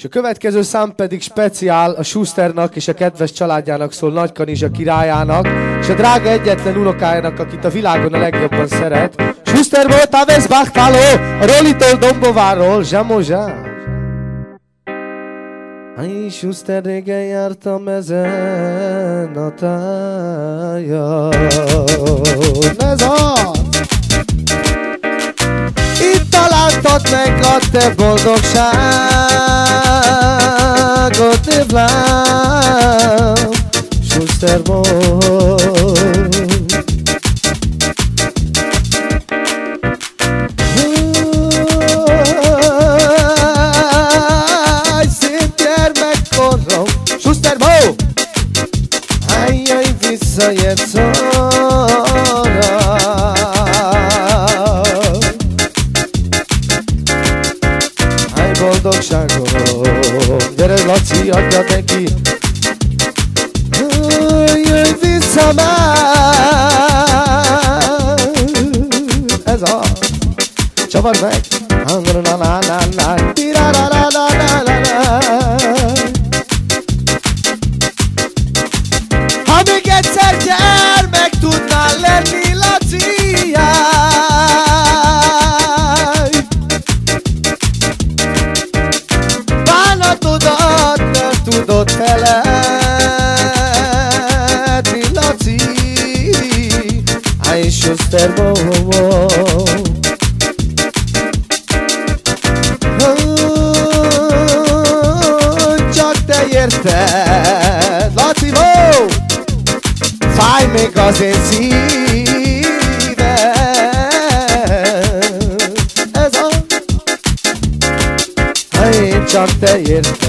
És a következő szám pedig speciál a Schusternak és a kedves családjának szól Nagy Kanizsa királyának, és a drága egyetlen unokájának, akit a világon a legjobban szeret. Schuster volt a Veszbachtaló, a Rolitól Dombováról, Zsamozsá. Ay, Schuster régen jártam ezen a tájon. Ez! Itt találtad meg a te boldogságot, contemplar sus sermón. je cora Aj boldogságot Laci, adja neki. Jöjj vissza már! Ez a... Csavard meg! Na na na na Helati lati Aishu sterbo Jogte ierte Lati lo Fai me cose ciocte ierte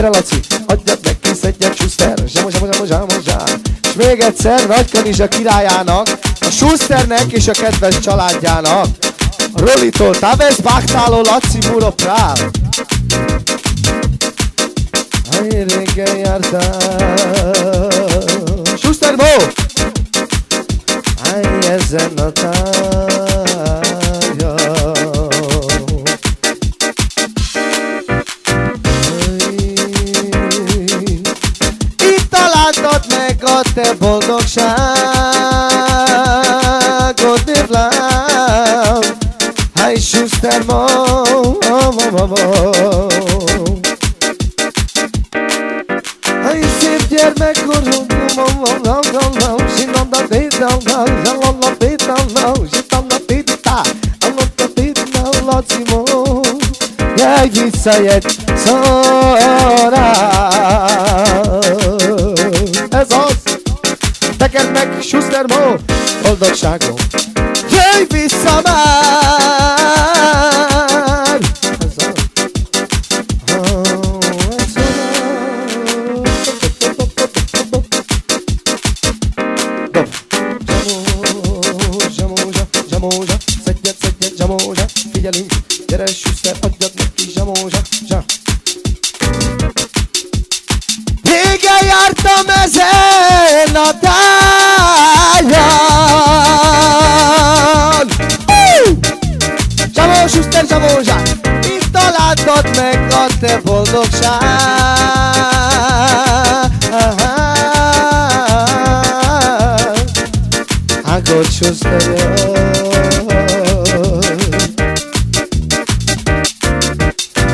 Gyere Laci! Adjad meg kész egyet Schuster! Zsámo, zsámo, zsámo, zsámo! És még egyszer Nagy Kanizsa királyának, a Schusternek és a kedves családjának, a Rolitól Tavez Bachtáló Laci Muroprál. Ay, régen jártál. Schuster Bo! Ay, ezen a tájon. Mo, mo, mo, mo, mo. Hey, szép gyermekkorom, mo, mo, mo, mo, mo, sinanda, téta, mo, zsalala, téta, mo, zsitanda, téta, alota, téta, laci, mo. Jaj, visszajegy, szorá. Ez az, neked meg Schuster Mo, boldogságom. Jöjj vissza már! Schuster, zsamózsa, itt találtad meg a te boldogság Akkor Schuster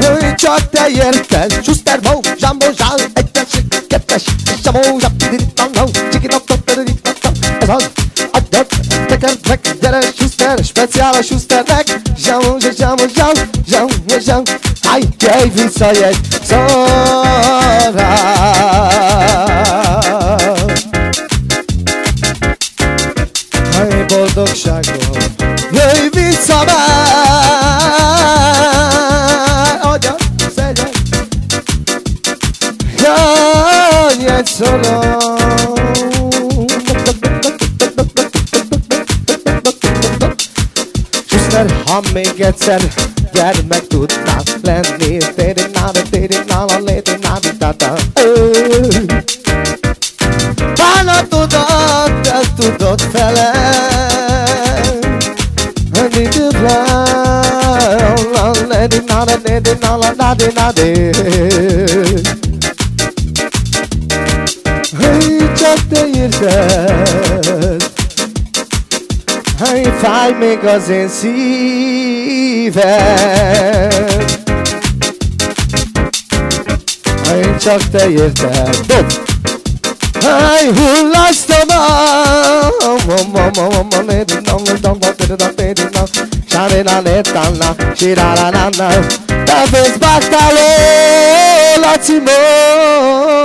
Hogy csak te érted? Schuster, Mo, Zsambó, Zsál Egyes, kettes, Zsambó, meg, gyere Schuster Speciál a Schusternek Zsambó, Zsambó, Zsambó, Zsambó, Zsambó zegarnek, dere szuster, specjala szusternek tak. Ziom, że ziom, ziom, ziom, nie ziom Aj, jej, wyco jest? Coraz Aj, bo do krzaku. No jej, wyco ma? Odzio, sedzie Ja, nie co അമ്മയ്ക്കച്ഛൻ ജന്മത്തുത്ത to തിരുനാട് തിരുനാളെ തിരുനാട് താത്ത Fala tudo, tudo fala Ani de blau, la le de nada, de de nada, nada, nada Faj még az én szívem Ha én csak te érted Dob! Háj hullasz tovább Sárina nétanna Sirára nanna Te fősz baktáló Lacimó